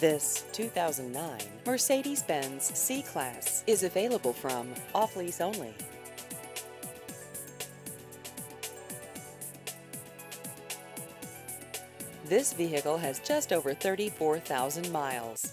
This 2009 Mercedes-Benz C-Class is available from off lease only. This vehicle has just over 34,000 miles.